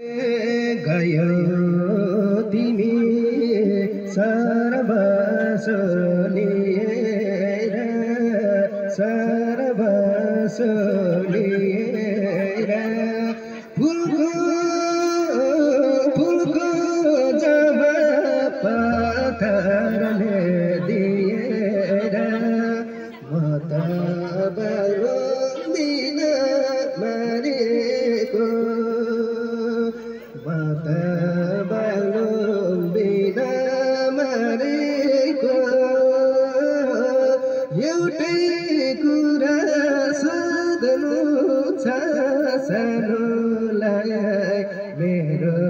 गयो तिमी सर्वस लिएर सर्वस लिएर फुलको फुलको जब पत्थरले कुरा सोध्नु छ सानोलाई मेरो